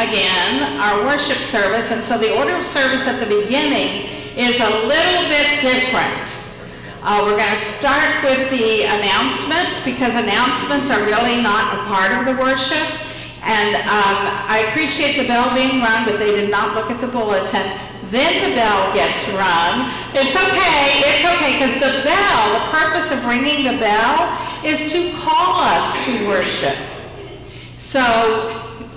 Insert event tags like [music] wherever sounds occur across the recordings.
again our worship service, and so the order of service at the beginning is a little bit different. Uh, we're going to start with the announcements because announcements are really not a part of the worship. And um, I appreciate the bell being rung, but they did not look at the bulletin. Then the bell gets rung. It's okay, it's okay, because the bell, the purpose of ringing the bell is to call us to worship. So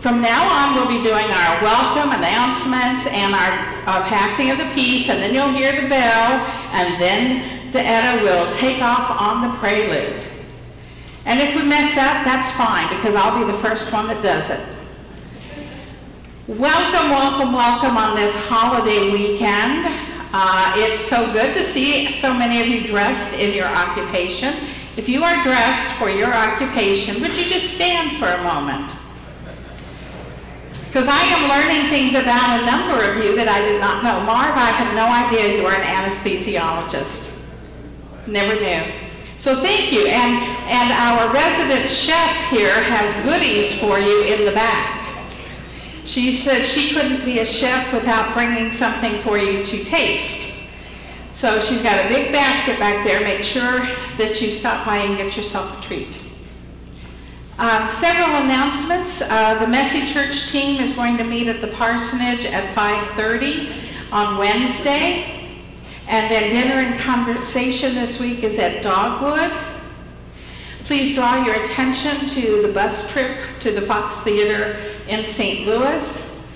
from now on, we'll be doing our welcome announcements and our uh, passing of the peace, and then you'll hear the bell, and then Deetta will take off on the prelude. And if we mess up, that's fine, because I'll be the first one that does it. Welcome, welcome, welcome on this holiday weekend. Uh, it's so good to see so many of you dressed in your occupation. If you are dressed for your occupation, would you just stand for a moment? Because I am learning things about a number of you that I did not know. Marv, I had no idea you were an anesthesiologist. Never knew. So thank you. And, and our resident chef here has goodies for you in the back. She said she couldn't be a chef without bringing something for you to taste. So she's got a big basket back there. Make sure that you stop by and get yourself a treat. Um, several announcements. Uh, the Messy Church team is going to meet at the parsonage at 5.30 on Wednesday. And then dinner and conversation this week is at Dogwood. Please draw your attention to the bus trip to the Fox Theater in St. Louis.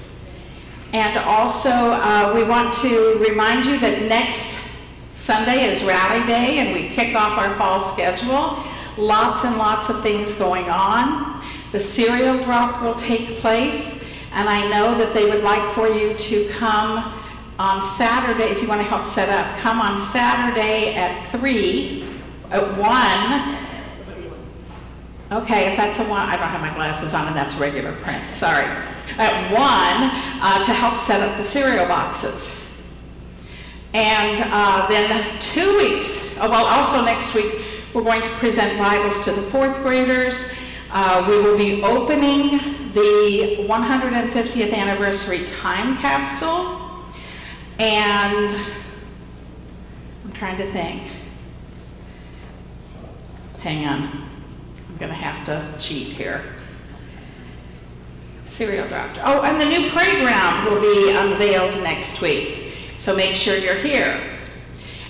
And also, uh, we want to remind you that next Sunday is Rally Day, and we kick off our fall schedule. Lots and lots of things going on. The cereal drop will take place, and I know that they would like for you to come on Saturday, if you want to help set up, come on Saturday at 3, at 1, Okay, if that's a one, I don't have my glasses on and that's regular print, sorry. At one, uh, to help set up the cereal boxes. And uh, then two weeks, oh, well, also next week, we're going to present Bibles to the fourth graders. Uh, we will be opening the 150th anniversary time capsule. And I'm trying to think. Hang on. I'm going to have to cheat here. Cereal dropped. Oh, and the new playground will be unveiled next week. So make sure you're here.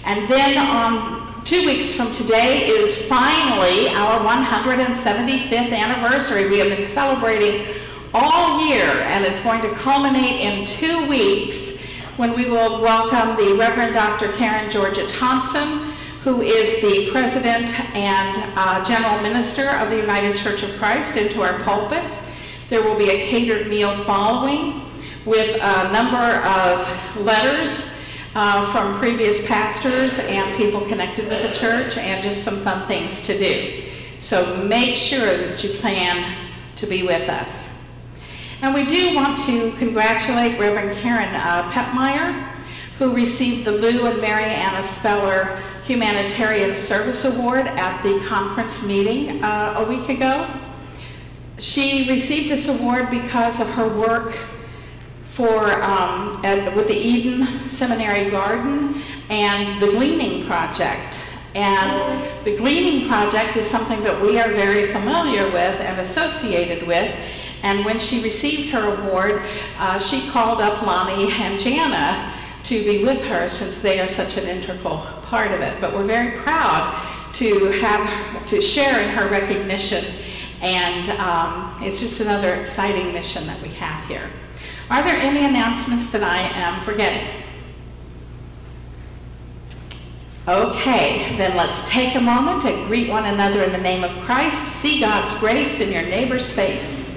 And then um, two weeks from today is finally our 175th anniversary. We have been celebrating all year, and it's going to culminate in two weeks when we will welcome the Reverend Dr. Karen Georgia Thompson, who is the president and uh, general minister of the United Church of Christ, into our pulpit. There will be a catered meal following with a number of letters uh, from previous pastors and people connected with the church and just some fun things to do. So make sure that you plan to be with us. And we do want to congratulate Reverend Karen uh, Pepmeyer, who received the Lou and Mary Anna Speller Humanitarian Service Award at the conference meeting uh, a week ago. She received this award because of her work for um, with the Eden Seminary Garden and the Gleaning Project. And the Gleaning Project is something that we are very familiar with and associated with. And when she received her award, uh, she called up Lonnie and Jana to be with her since they are such an integral part of it. But we're very proud to have to share in her recognition, and um, it's just another exciting mission that we have here. Are there any announcements that I am forgetting? Okay, then let's take a moment and greet one another in the name of Christ. See God's grace in your neighbor's face.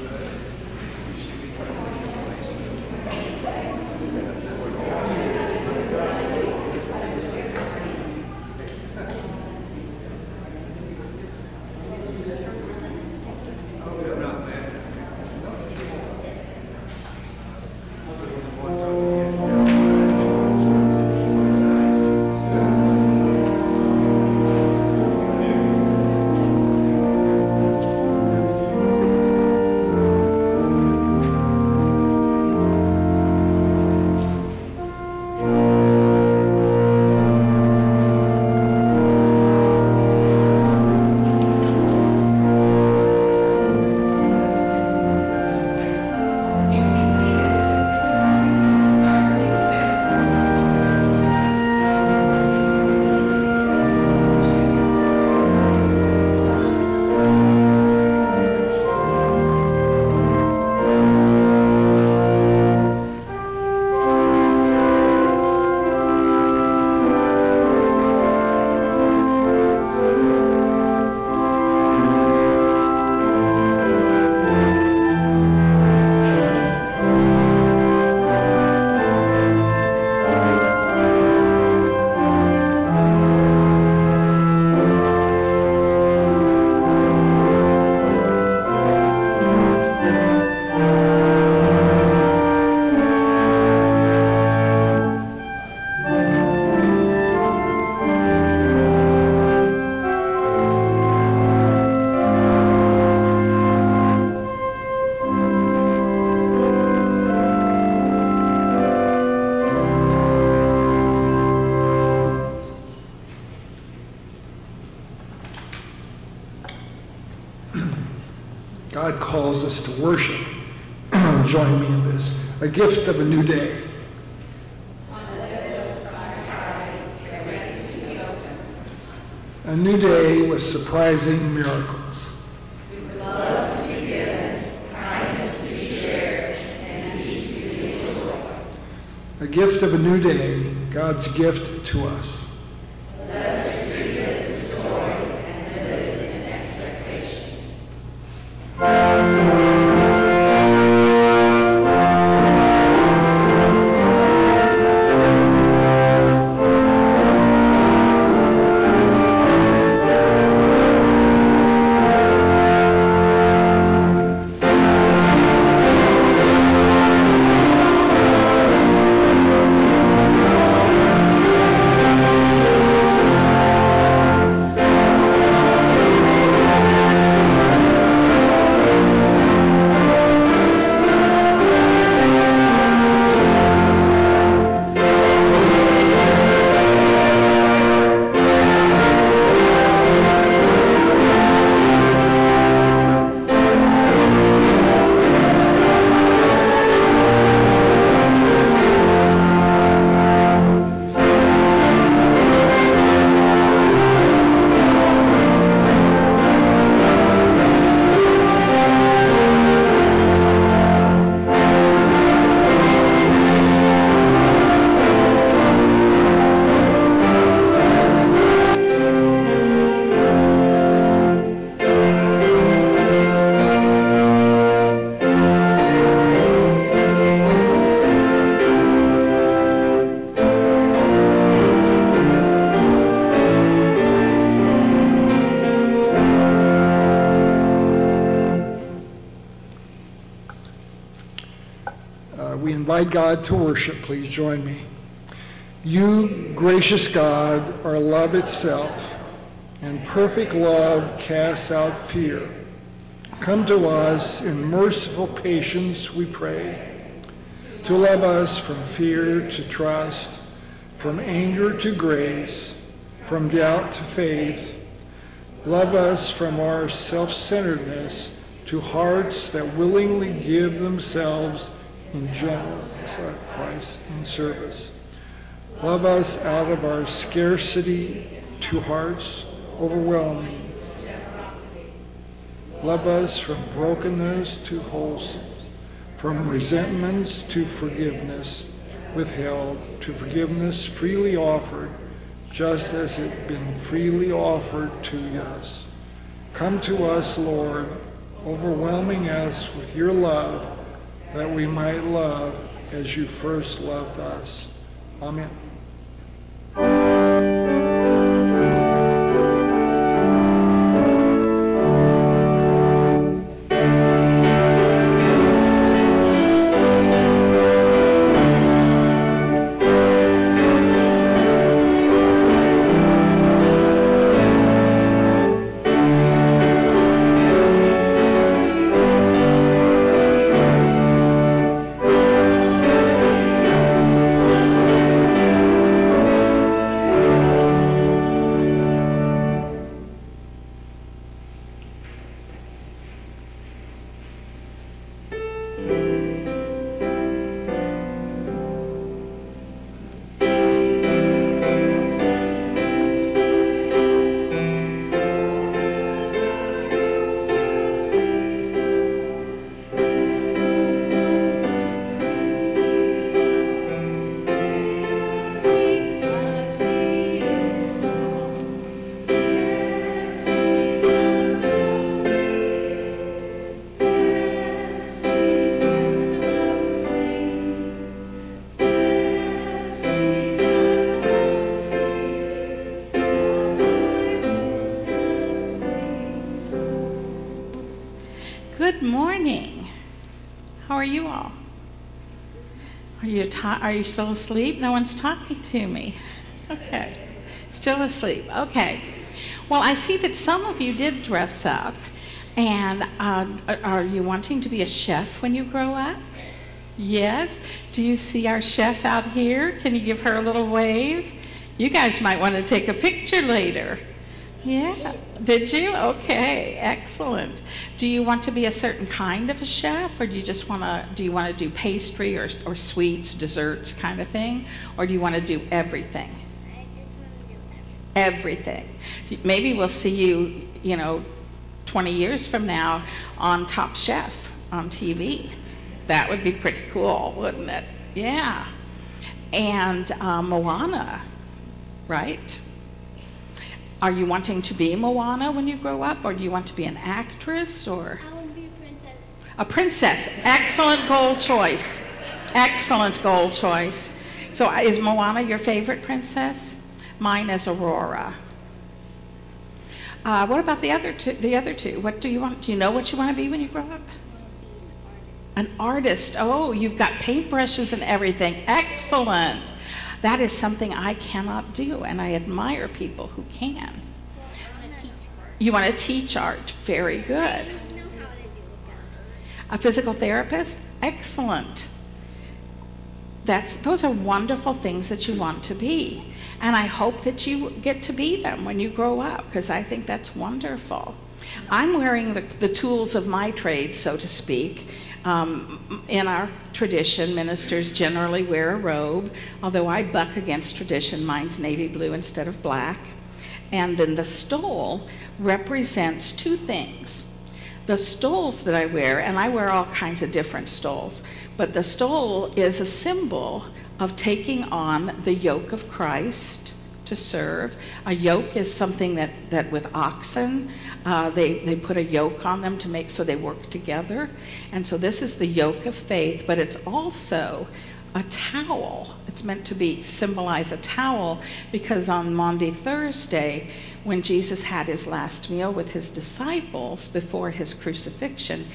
Worship. [clears throat] Join me in this. A gift of a new day. A new day with surprising miracles. With love to begin, kindness to cherish, and peace to enjoy. A gift of a new day, God's gift to us. God to worship, please join me. You, gracious God, are love itself, and perfect love casts out fear. Come to us in merciful patience, we pray, to love us from fear to trust, from anger to grace, from doubt to faith. Love us from our self-centeredness to hearts that willingly give themselves in and service. Love us out of our scarcity to hearts overwhelming. Love us from brokenness to wholeness, from resentments to forgiveness withheld, to forgiveness freely offered, just as it has been freely offered to us. Come to us, Lord, overwhelming us with your love that we might love as you first loved us. Amen. Are you still asleep? No one's talking to me. Okay. Still asleep. Okay. Well, I see that some of you did dress up. And uh, are you wanting to be a chef when you grow up? Yes. Do you see our chef out here? Can you give her a little wave? You guys might want to take a picture later. Yeah. Did you? Okay. Excellent. Do you want to be a certain kind of a chef, or do you just want to? Do you want to do pastry or or sweets, desserts, kind of thing, or do you want to do everything? I just want to do Everything. Maybe we'll see you. You know, 20 years from now on Top Chef on TV. That would be pretty cool, wouldn't it? Yeah. And uh, Moana, right? Are you wanting to be Moana when you grow up, or do you want to be an actress, or I want to be a princess. a princess? Excellent goal choice. Excellent goal choice. So, uh, is Moana your favorite princess? Mine is Aurora. Uh, what about the other two? The other two. What do you want? Do you know what you want to be when you grow up? An artist. Oh, you've got paintbrushes and everything. Excellent. That is something I cannot do, and I admire people who can. You want to teach art. Very good. A physical therapist? Excellent. That's, those are wonderful things that you want to be. And I hope that you get to be them when you grow up, because I think that's wonderful. I'm wearing the, the tools of my trade, so to speak. Um, in our tradition, ministers generally wear a robe, although I buck against tradition. Mine's navy blue instead of black. And then the stole represents two things the stoles that I wear, and I wear all kinds of different stoles, but the stole is a symbol of taking on the yoke of Christ to serve. A yoke is something that, that with oxen, uh, they, they put a yoke on them to make so they work together. And so this is the yoke of faith, but it's also a towel. It's meant to be symbolize a towel because on Maundy Thursday, when Jesus had his last meal with his disciples before his crucifixion,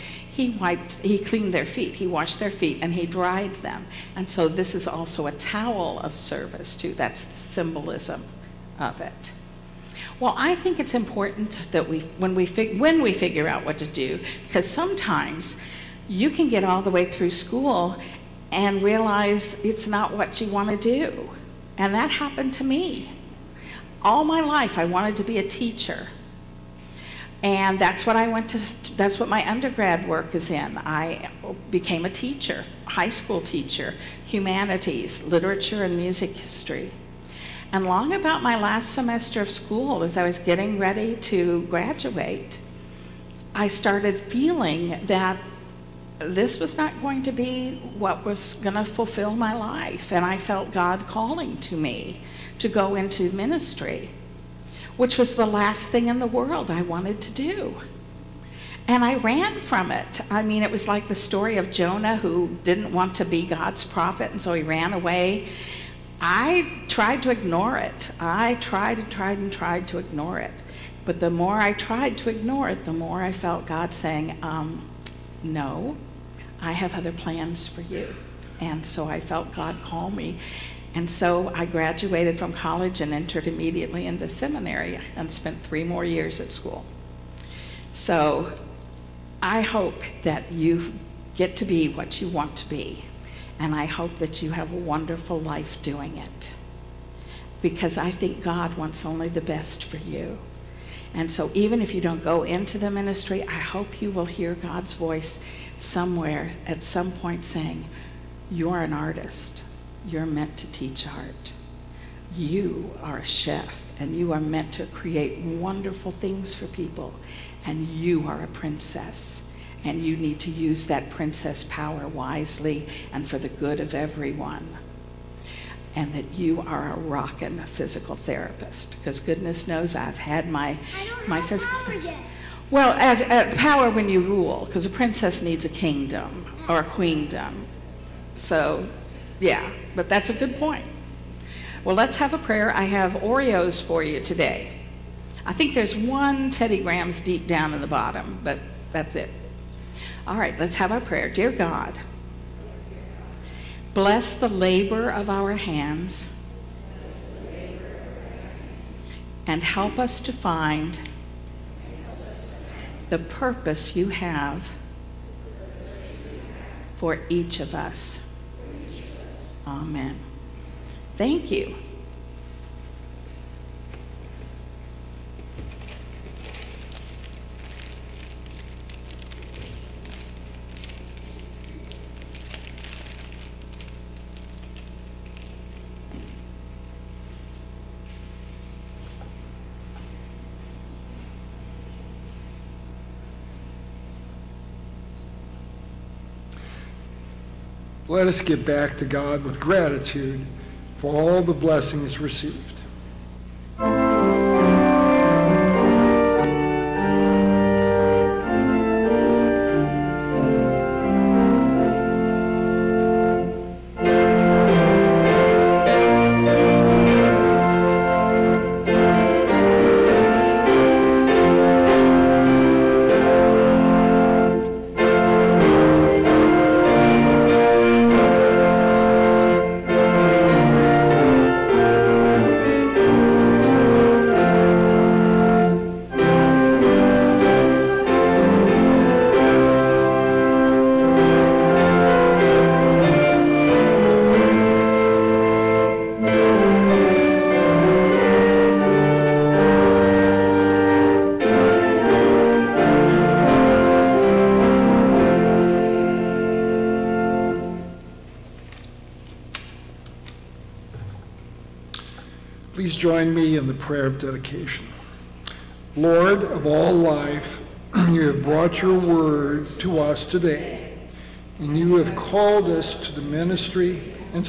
he wiped, he cleaned their feet, he washed their feet, and he dried them. And so this is also a towel of service too. That's the symbolism of it. Well, I think it's important that we, when we, when we figure out what to do, because sometimes you can get all the way through school and realize it's not what you want to do. And that happened to me. All my life, I wanted to be a teacher. And that's what I went to, that's what my undergrad work is in. I became a teacher, high school teacher, humanities, literature, and music history. And long about my last semester of school, as I was getting ready to graduate, I started feeling that this was not going to be what was going to fulfill my life. And I felt God calling to me to go into ministry, which was the last thing in the world I wanted to do. And I ran from it. I mean, it was like the story of Jonah who didn't want to be God's prophet, and so he ran away. I tried to ignore it. I tried and tried and tried to ignore it. But the more I tried to ignore it, the more I felt God saying, um, No, I have other plans for you. And so I felt God call me. And so I graduated from college and entered immediately into seminary and spent three more years at school. So I hope that you get to be what you want to be. And I hope that you have a wonderful life doing it. Because I think God wants only the best for you. And so even if you don't go into the ministry, I hope you will hear God's voice somewhere at some point saying, You're an artist. You're meant to teach art. You are a chef, and you are meant to create wonderful things for people. And you are a princess, and you need to use that princess power wisely and for the good of everyone. And that you are a rockin' physical therapist, because goodness knows I've had my my physical therapist. Well, as uh, power when you rule, because a princess needs a kingdom or a queendom. So, yeah, but that's a good point. Well, let's have a prayer. I have Oreos for you today. I think there's one Teddy Grahams deep down in the bottom, but that's it. All right, let's have our prayer. Dear God, bless the labor of our hands and help us to find the purpose you have for each of us. Amen. Thank you. Let us give back to God with gratitude for all the blessings received.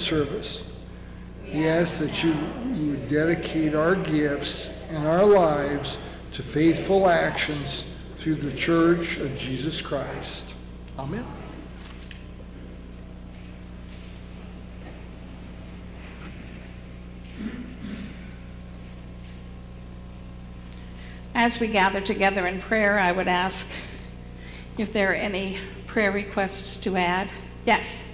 Service. We ask that you, would dedicate our gifts and our lives to faithful actions through the Church of Jesus Christ. Amen. As we gather together in prayer, I would ask if there are any prayer requests to add. Yes.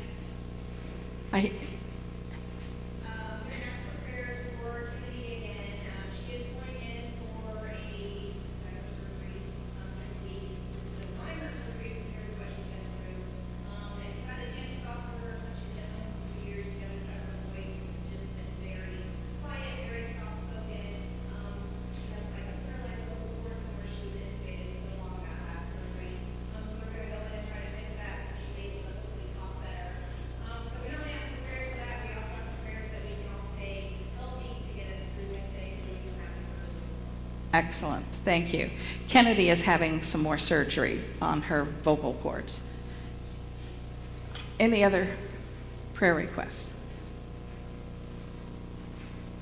Excellent. Thank you. Kennedy is having some more surgery on her vocal cords. Any other prayer requests?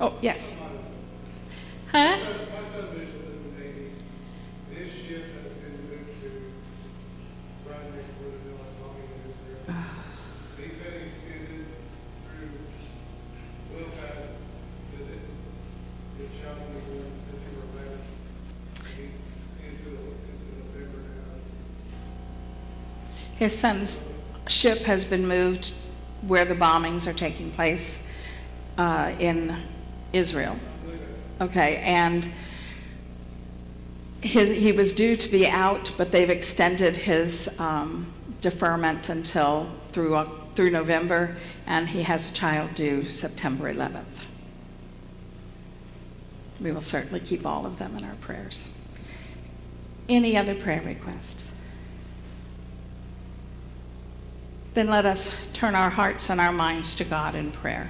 Oh, yes. Huh? My son was in the Navy. This ship has been moved to right next to where the Mill and Bombing is there. He's been extended through Belfast to the, the shopping in Central Atlanta. He's into, into November now. His son's ship has been moved where the bombings are taking place uh, in Israel. Okay, and his, he was due to be out, but they've extended his um, deferment until through, Oc- through November, and he has a child due September 11th. We will certainly keep all of them in our prayers. Any other prayer requests? Then let us turn our hearts and our minds to God in prayer.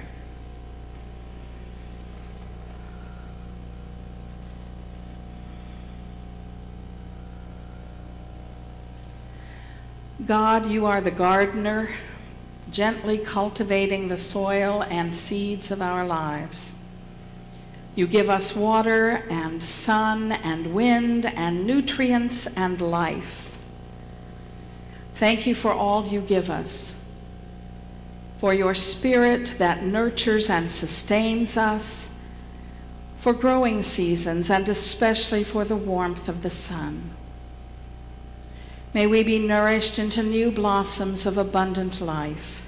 God, you are the gardener, gently cultivating the soil and seeds of our lives. You give us water and sun and wind and nutrients and life. Thank you for all you give us, for your spirit that nurtures and sustains us, for growing seasons, and especially for the warmth of the sun. May we be nourished into new blossoms of abundant life.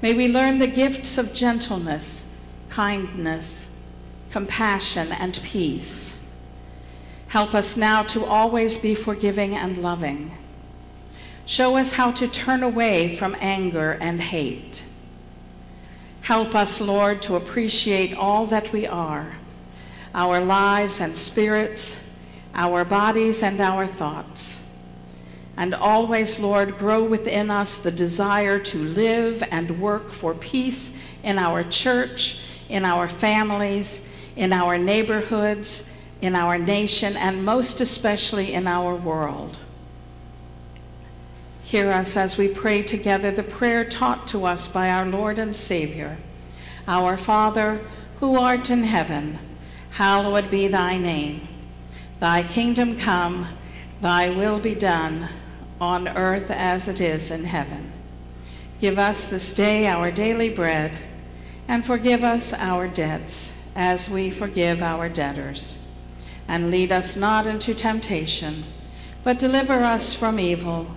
May we learn the gifts of gentleness, kindness, compassion, and peace. Help us now to always be forgiving and loving. Show us how to turn away from anger and hate. Help us, Lord, to appreciate all that we are our lives and spirits, our bodies and our thoughts. And always, Lord, grow within us the desire to live and work for peace in our church, in our families, in our neighborhoods, in our nation, and most especially in our world. Hear us as we pray together the prayer taught to us by our Lord and Savior. Our Father, who art in heaven, hallowed be thy name. Thy kingdom come, thy will be done, on earth as it is in heaven. Give us this day our daily bread, and forgive us our debts, as we forgive our debtors. And lead us not into temptation, but deliver us from evil.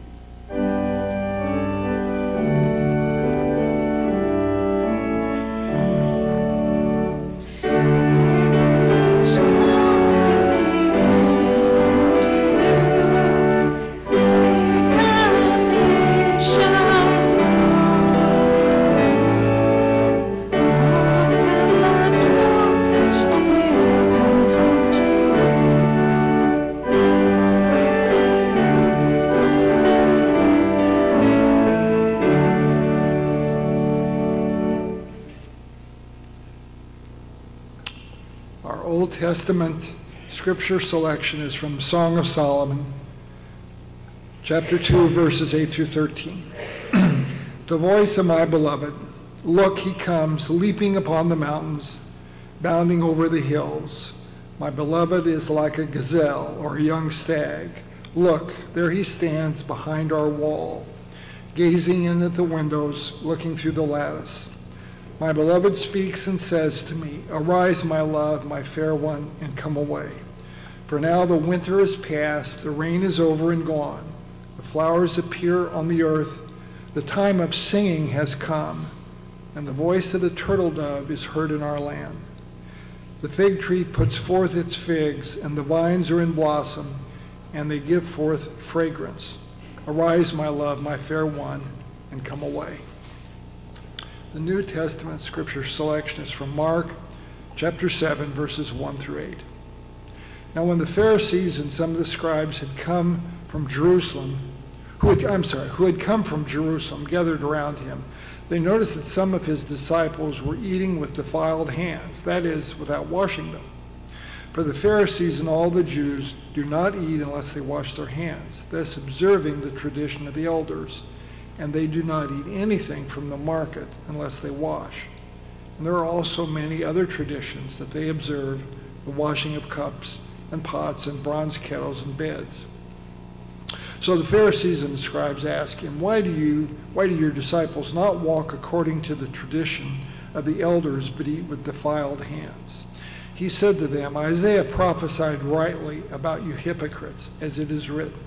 Scripture selection is from Song of Solomon, chapter 2, verses 8 through 13. [clears throat] the voice of my beloved, look, he comes, leaping upon the mountains, bounding over the hills. My beloved is like a gazelle or a young stag. Look, there he stands behind our wall, gazing in at the windows, looking through the lattice. My beloved speaks and says to me, Arise, my love, my fair one, and come away. For now the winter is past, the rain is over and gone. The flowers appear on the earth. The time of singing has come, and the voice of the turtle dove is heard in our land. The fig tree puts forth its figs, and the vines are in blossom, and they give forth fragrance. Arise, my love, my fair one, and come away. The New Testament scripture selection is from Mark chapter 7, verses 1 through 8. Now, when the Pharisees and some of the scribes had come from Jerusalem, who had, I'm sorry, who had come from Jerusalem, gathered around him, they noticed that some of his disciples were eating with defiled hands, that is, without washing them. For the Pharisees and all the Jews do not eat unless they wash their hands, thus observing the tradition of the elders and they do not eat anything from the market unless they wash. And there are also many other traditions that they observe, the washing of cups and pots and bronze kettles and beds. So the Pharisees and the scribes ask him, why do you, why do your disciples not walk according to the tradition of the elders, but eat with defiled hands? He said to them, Isaiah prophesied rightly about you hypocrites, as it is written.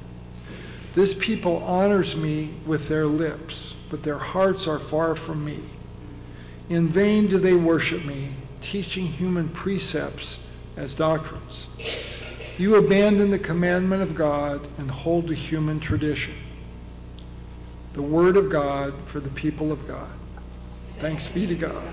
This people honors me with their lips, but their hearts are far from me. In vain do they worship me, teaching human precepts as doctrines. You abandon the commandment of God and hold to human tradition. The word of God for the people of God. Thanks be to God.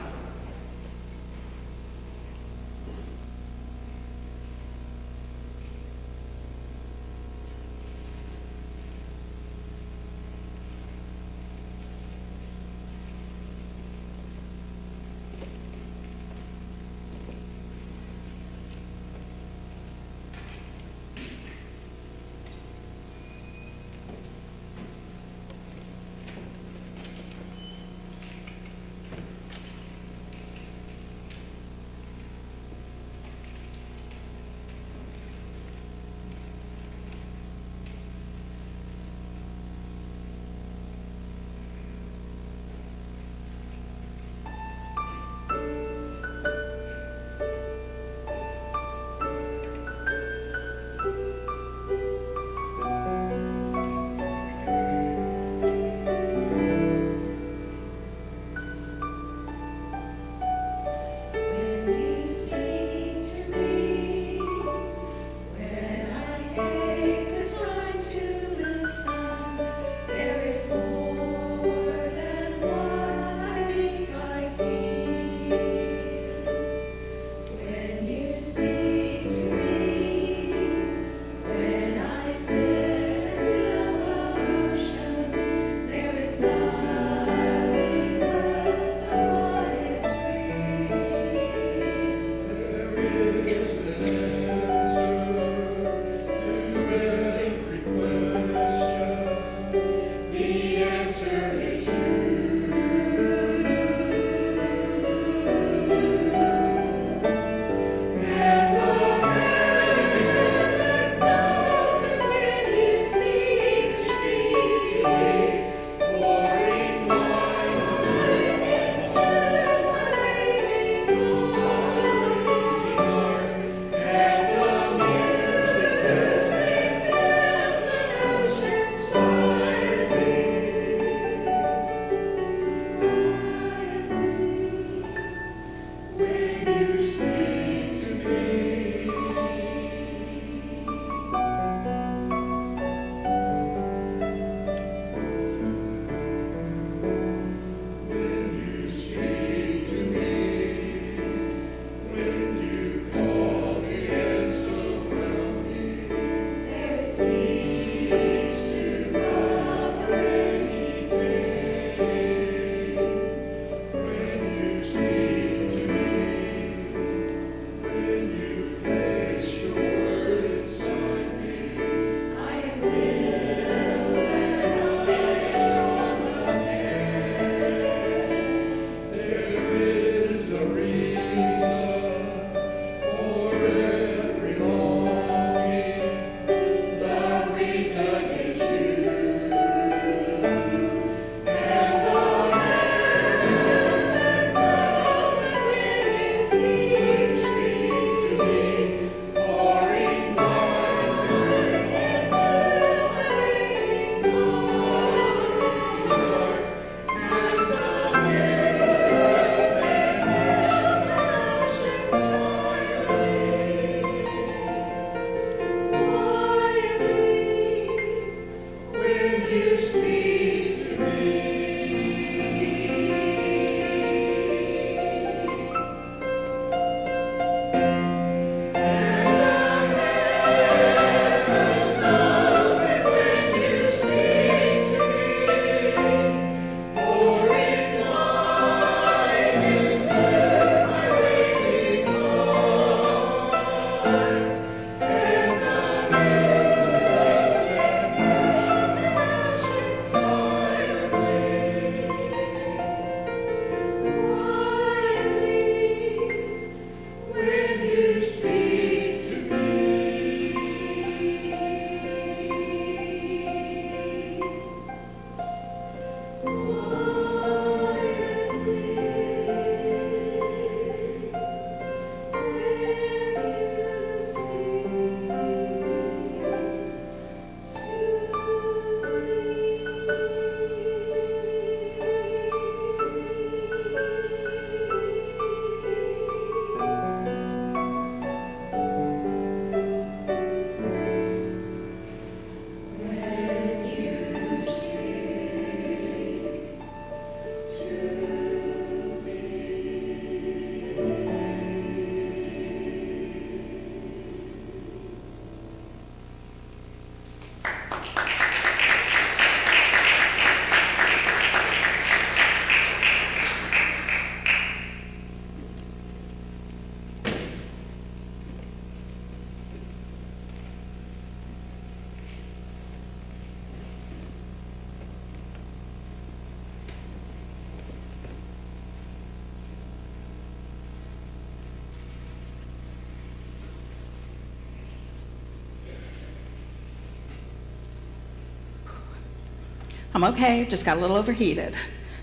I'm okay, just got a little overheated.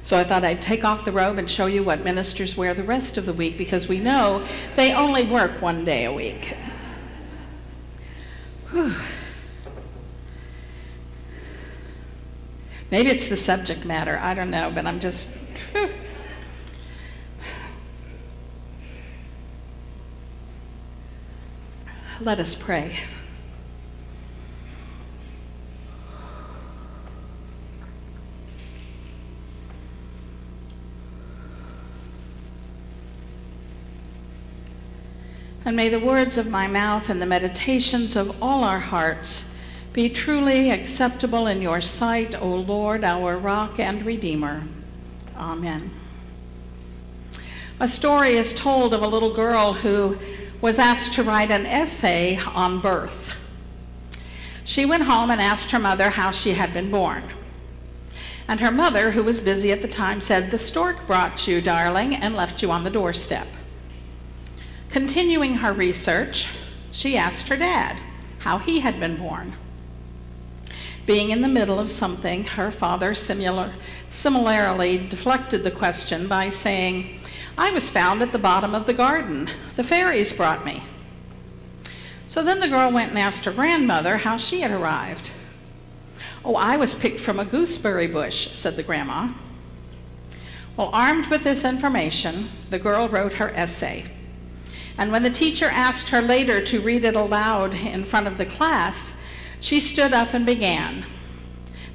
So I thought I'd take off the robe and show you what ministers wear the rest of the week because we know they only work one day a week. Whew. Maybe it's the subject matter, I don't know, but I'm just. Let us pray. And may the words of my mouth and the meditations of all our hearts be truly acceptable in your sight, O Lord, our rock and redeemer. Amen. A story is told of a little girl who was asked to write an essay on birth. She went home and asked her mother how she had been born. And her mother, who was busy at the time, said, The stork brought you, darling, and left you on the doorstep. Continuing her research, she asked her dad how he had been born. Being in the middle of something, her father similar, similarly deflected the question by saying, I was found at the bottom of the garden. The fairies brought me. So then the girl went and asked her grandmother how she had arrived. Oh, I was picked from a gooseberry bush, said the grandma. Well, armed with this information, the girl wrote her essay. And when the teacher asked her later to read it aloud in front of the class, she stood up and began.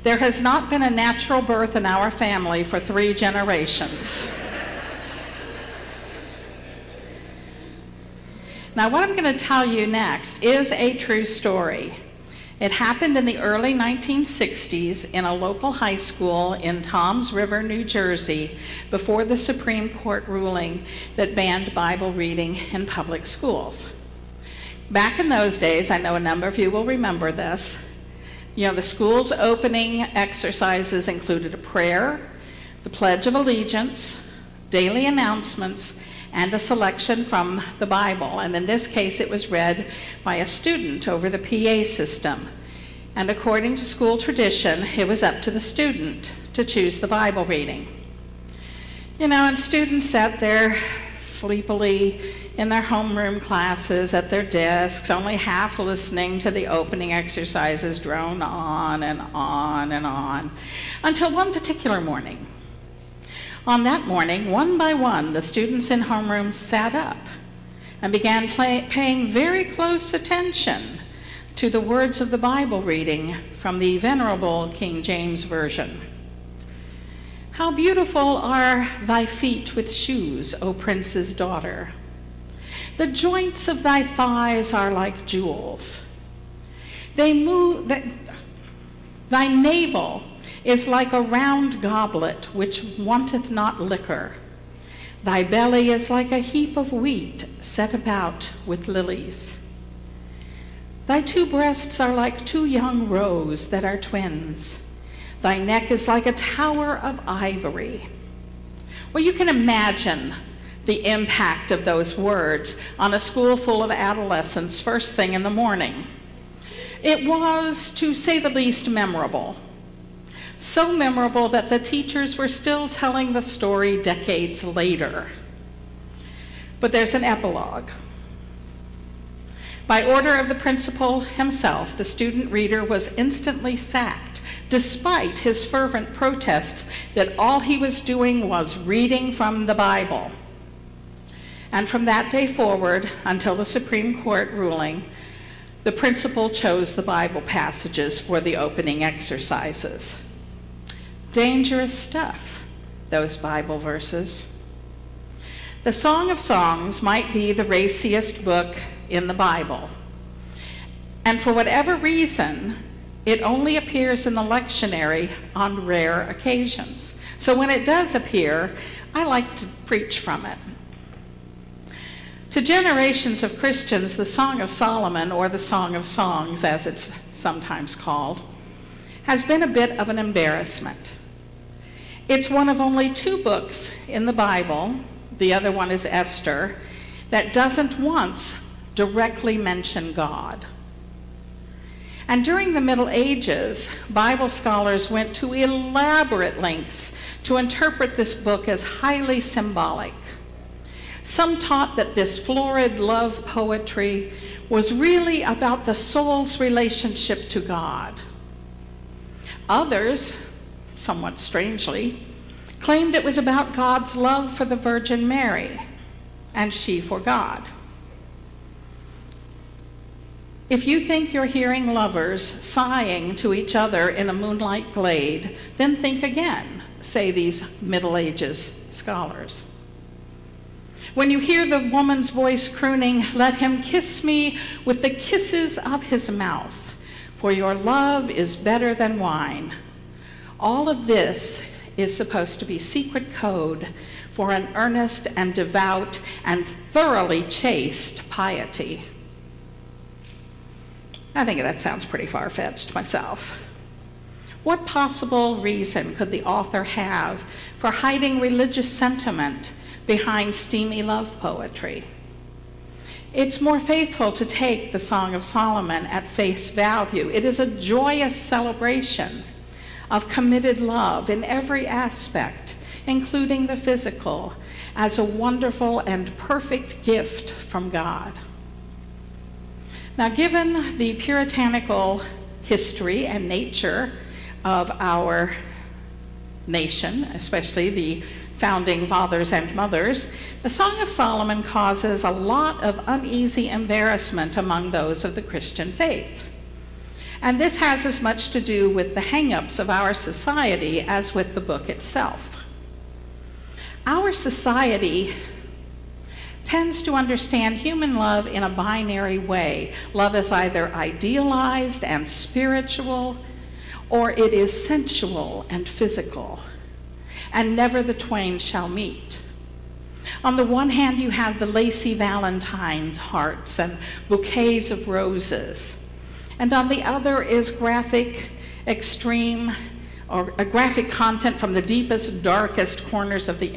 There has not been a natural birth in our family for three generations. [laughs] now, what I'm going to tell you next is a true story. It happened in the early 1960s in a local high school in Toms River, New Jersey, before the Supreme Court ruling that banned Bible reading in public schools. Back in those days, I know a number of you will remember this, you know, the school's opening exercises included a prayer, the Pledge of Allegiance, daily announcements, and a selection from the Bible. And in this case, it was read by a student over the PA system. And according to school tradition, it was up to the student to choose the Bible reading. You know, and students sat there sleepily in their homeroom classes at their desks, only half listening to the opening exercises drone on and on and on, until one particular morning. On that morning, one by one, the students in homeroom sat up and began play, paying very close attention to the words of the Bible reading from the Venerable King James Version. How beautiful are thy feet with shoes, O prince's daughter. The joints of thy thighs are like jewels. They move, thy navel is like a round goblet which wanteth not liquor. Thy belly is like a heap of wheat set about with lilies. Thy two breasts are like two young roes that are twins. Thy neck is like a tower of ivory. Well, you can imagine the impact of those words on a school full of adolescents first thing in the morning. It was, to say the least, memorable. So memorable that the teachers were still telling the story decades later. But there's an epilogue. By order of the principal himself, the student reader was instantly sacked, despite his fervent protests that all he was doing was reading from the Bible. And from that day forward, until the Supreme Court ruling, the principal chose the Bible passages for the opening exercises. Dangerous stuff, those Bible verses. The Song of Songs might be the raciest book in the Bible. And for whatever reason, it only appears in the lectionary on rare occasions. So when it does appear, I like to preach from it. To generations of Christians, the Song of Solomon, or the Song of Songs as it's sometimes called, has been a bit of an embarrassment. It's one of only two books in the Bible, the other one is Esther, that doesn't once directly mention God. And during the Middle Ages, Bible scholars went to elaborate lengths to interpret this book as highly symbolic. Some taught that this florid love poetry was really about the soul's relationship to God. Others somewhat strangely, claimed it was about God's love for the Virgin Mary and she for God. If you think you're hearing lovers sighing to each other in a moonlight glade, then think again, say these Middle Ages scholars. When you hear the woman's voice crooning, Let him kiss me with the kisses of his mouth, for your love is better than wine, all of this is supposed to be secret code for an earnest and devout and thoroughly chaste piety. I think that sounds pretty far fetched myself. What possible reason could the author have for hiding religious sentiment behind steamy love poetry? It's more faithful to take the Song of Solomon at face value. It is a joyous celebration of committed love in every aspect, including the physical, as a wonderful and perfect gift from God. Now, given the puritanical history and nature of our nation, especially the founding fathers and mothers, the Song of Solomon causes a lot of uneasy embarrassment among those of the Christian faith. And this has as much to do with the hang-ups of our society as with the book itself. Our society tends to understand human love in a binary way. Love is either idealized and spiritual, or it is sensual and physical, and never the twain shall meet. On the one hand, you have the lacy Valentine's hearts and bouquets of roses, and on the other is graphic, extreme, or a graphic content from the deepest, darkest corners of the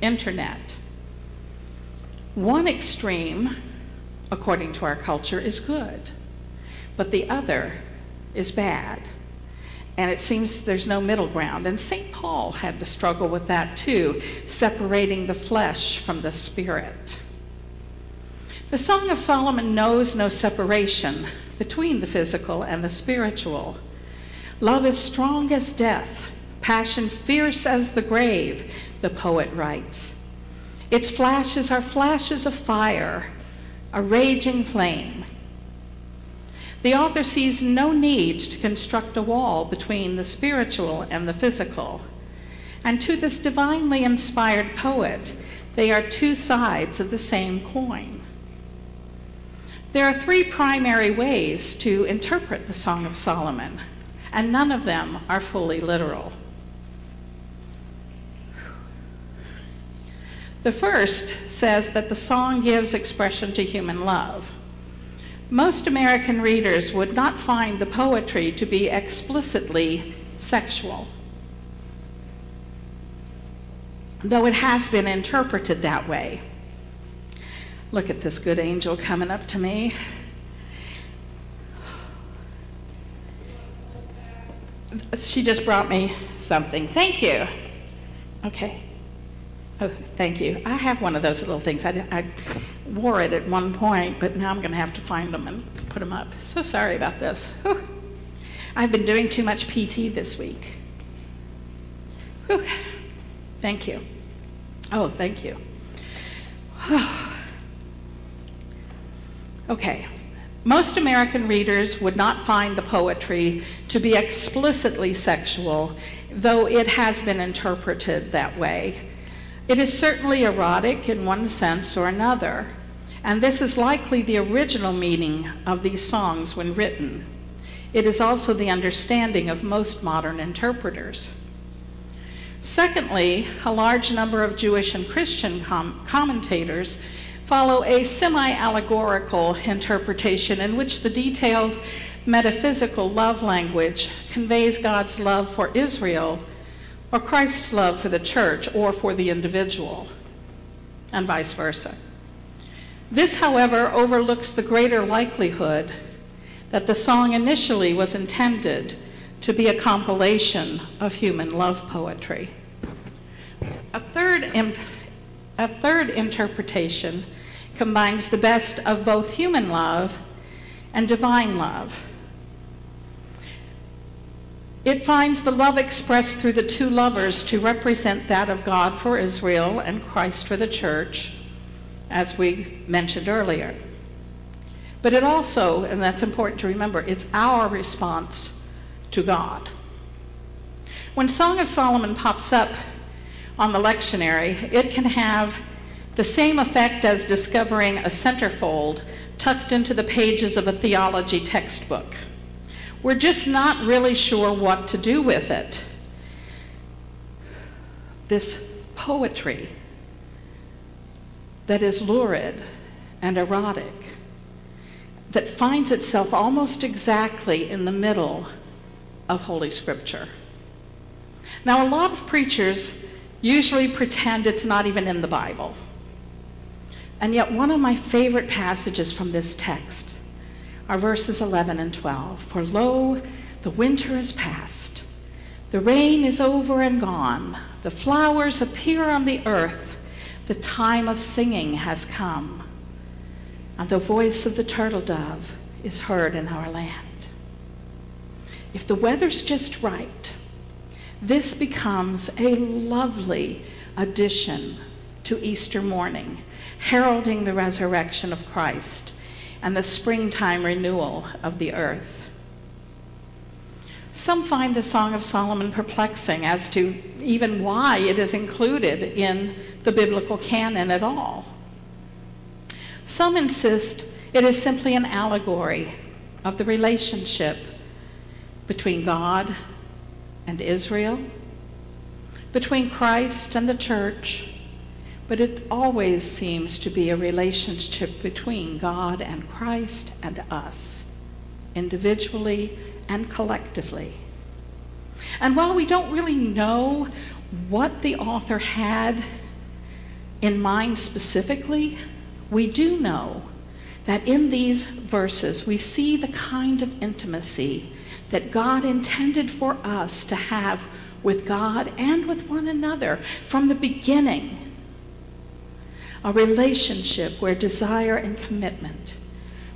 internet. One extreme, according to our culture, is good, but the other is bad. And it seems there's no middle ground. And St. Paul had to struggle with that too, separating the flesh from the spirit. The Song of Solomon knows no separation between the physical and the spiritual. Love is strong as death, passion fierce as the grave, the poet writes. Its flashes are flashes of fire, a raging flame. The author sees no need to construct a wall between the spiritual and the physical. And to this divinely inspired poet, they are two sides of the same coin. There are three primary ways to interpret the Song of Solomon, and none of them are fully literal. The first says that the song gives expression to human love. Most American readers would not find the poetry to be explicitly sexual, though it has been interpreted that way. Look at this good angel coming up to me. She just brought me something. Thank you. Okay. Oh, thank you. I have one of those little things. I, I wore it at one point, but now I'm going to have to find them and put them up. So sorry about this. Whew. [laughs] I've been doing too much PT this week. Whew. Thank you. Oh, thank you. [sighs] okay. Most American readers would not find the poetry to be explicitly sexual, though it has been interpreted that way. It is certainly erotic in one sense or another, and this is likely the original meaning of these songs when written. It is also the understanding of most modern interpreters. Secondly, a large number of Jewish and Christian com commentators follow a semi-allegorical interpretation in which the detailed metaphysical love language conveys God's love for Israel or Christ's love for the church or for the individual, and vice versa. This, however, overlooks the greater likelihood that the song initially was intended to be a compilation of human love poetry. A third, a third interpretation combines the best of both human love and divine love. It finds the love expressed through the two lovers to represent that of God for Israel and Christ for the church, as we mentioned earlier. But it also, and that's important to remember, it's our response to God. When Song of Solomon pops up on the lectionary, it can have the same effect as discovering a centerfold tucked into the pages of a theology textbook. We're just not really sure what to do with it. This poetry that is lurid and erotic, that finds itself almost exactly in the middle of Holy Scripture. Now, a lot of preachers usually pretend it's not even in the Bible. And yet, one of my favorite passages from this text are verses 11 and 12. For lo, the winter is past, the rain is over and gone, the flowers appear on the earth, the time of singing has come, and the voice of the turtle dove is heard in our land. If the weather's just right, this becomes a lovely addition to Easter morning, heralding the resurrection of Christ and the springtime renewal of the earth. Some find the Song of Solomon perplexing as to even why it is included in the biblical canon at all. Some insist it is simply an allegory of the relationship between God and Israel, between Christ and the church, but it always seems to be a relationship between God and Christ and us, individually and collectively. And while we don't really know what the author had in mind specifically, we do know that in these verses we see the kind of intimacy that God intended for us to have with God and with one another from the beginning. A relationship where desire and commitment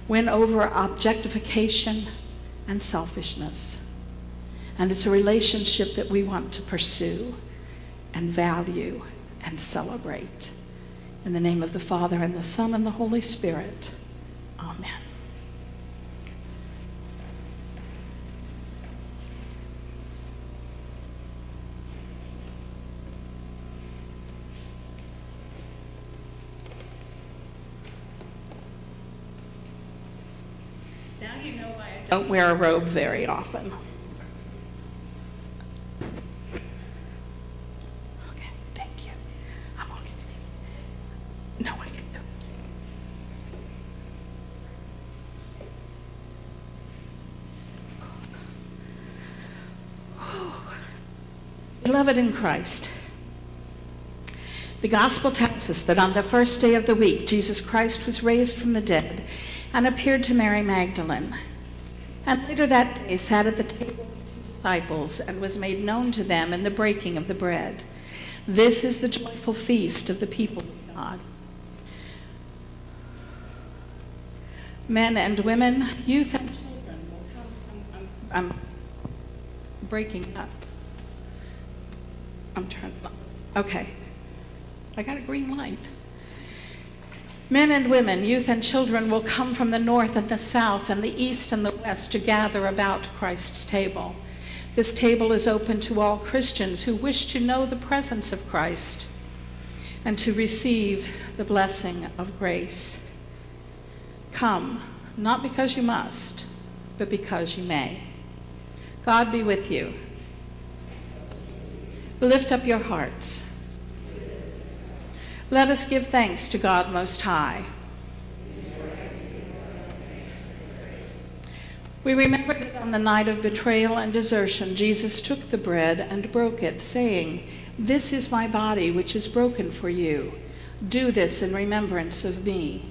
win over objectification and selfishness. And it's a relationship that we want to pursue and value and celebrate. In the name of the Father, and the Son, and the Holy Spirit. Amen. Now you know why I don't wear a robe very often. Okay, thank you. I'm okay. No, can. Beloved in Christ, the gospel tells us that on the first day of the week, Jesus Christ was raised from the dead and appeared to Mary Magdalene. And later that day sat at the table with two disciples and was made known to them in the breaking of the bread. This is the joyful feast of the people of God. Men and women, youth and children will come from. I'm, I'm breaking up. I'm turning. Okay. I got a green light. Men and women, youth and children will come from the north and the south and the east and the west to gather about Christ's table. This table is open to all Christians who wish to know the presence of Christ and to receive the blessing of grace. Come, not because you must, but because you may. God be with you. Lift up your hearts. Let us give thanks to God Most High. We remember that on the night of betrayal and desertion, Jesus took the bread and broke it, saying, This is my body, which is broken for you. Do this in remembrance of me.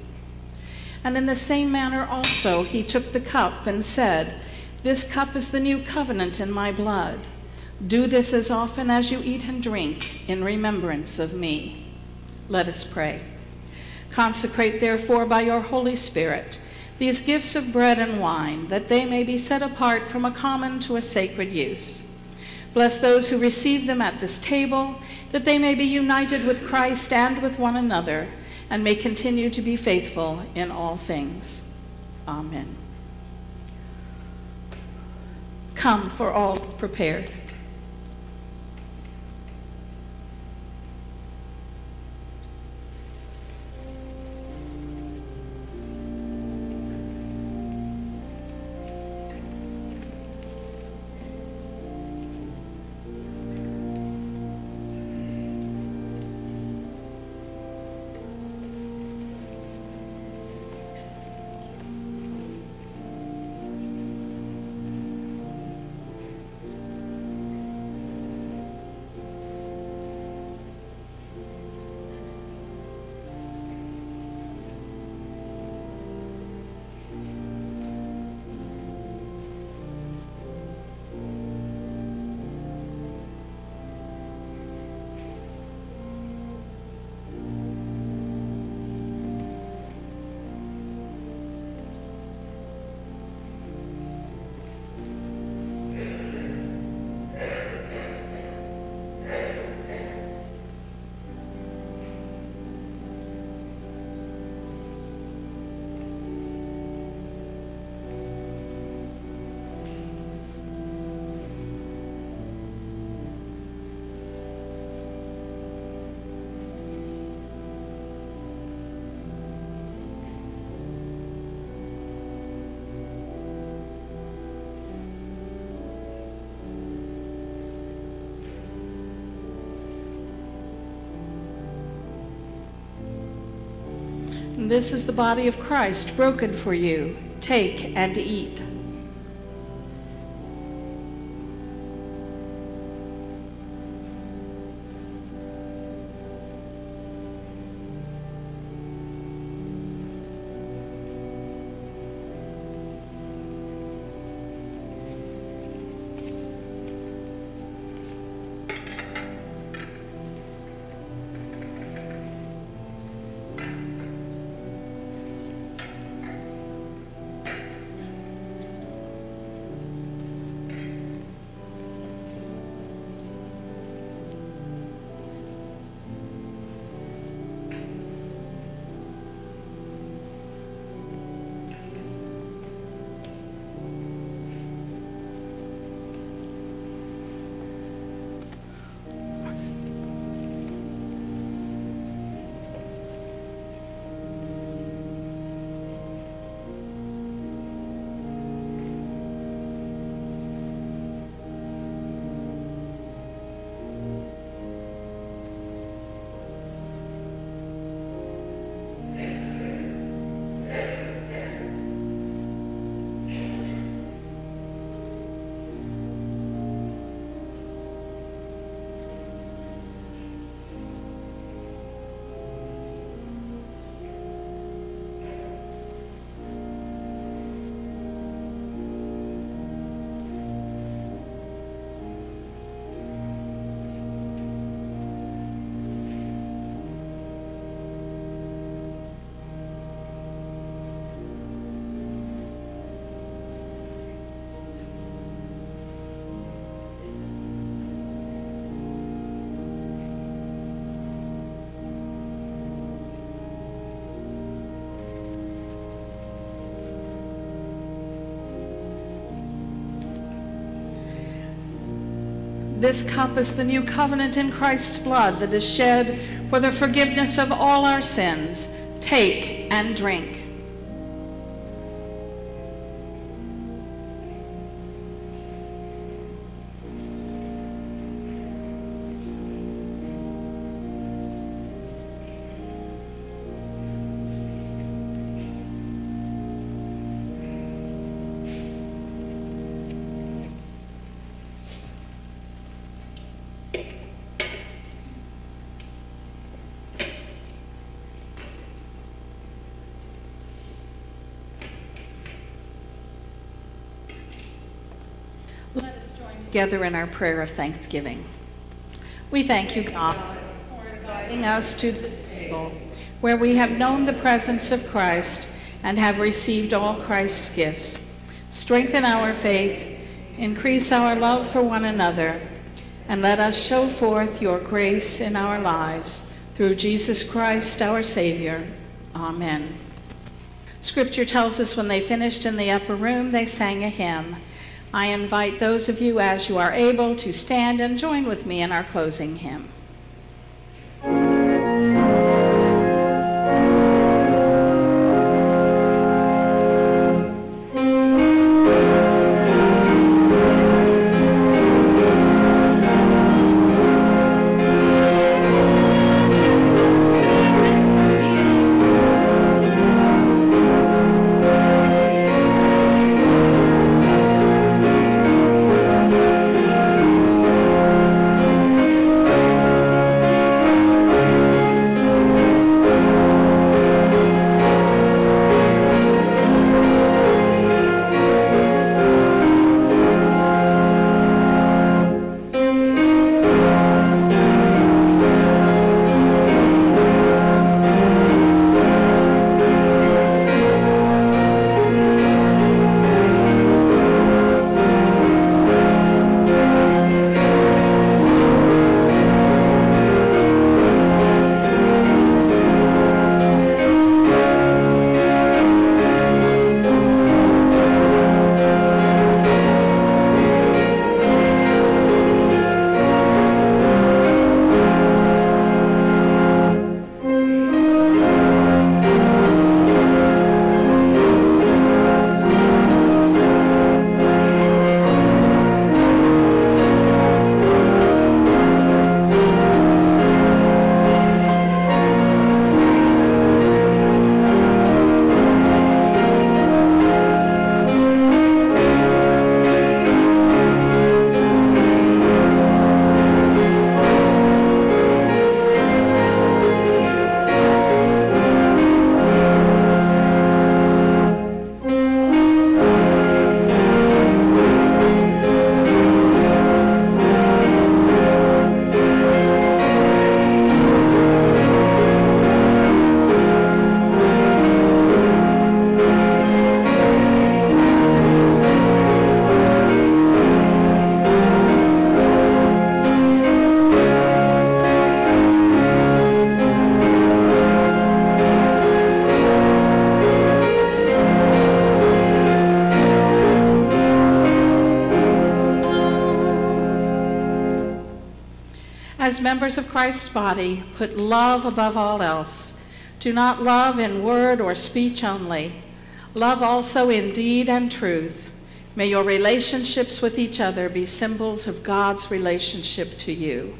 And in the same manner also, he took the cup and said, This cup is the new covenant in my blood. Do this as often as you eat and drink in remembrance of me. Let us pray. Consecrate, therefore, by your Holy Spirit, these gifts of bread and wine, that they may be set apart from a common to a sacred use. Bless those who receive them at this table, that they may be united with Christ and with one another, and may continue to be faithful in all things. Amen. Come, for all is prepared. This is the body of Christ broken for you. Take and eat. This cup is the new covenant in Christ's blood that is shed for the forgiveness of all our sins. Take and drink. Together in our prayer of thanksgiving. We thank you, God, for inviting us to this table where we have known the presence of Christ and have received all Christ's gifts. Strengthen our faith, increase our love for one another, and let us show forth your grace in our lives through Jesus Christ, our Savior. Amen. Scripture tells us when they finished in the upper room, they sang a hymn. I invite those of you, as you are able, to stand and join with me in our closing hymn. Members of Christ's body, put love above all else. Do not love in word or speech only. Love also in deed and truth. May your relationships with each other be symbols of God's relationship to you.